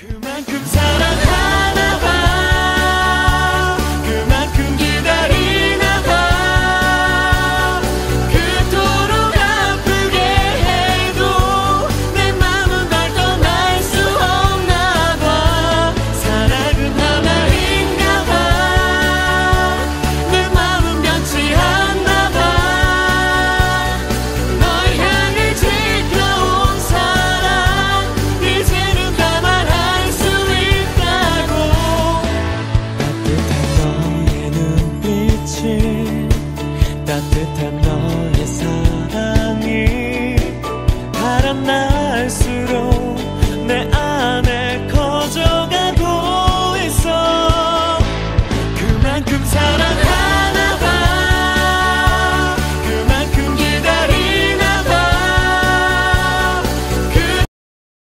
그만큼 사랑 따뜻한 너의 사랑이 바람 날수록 내 아.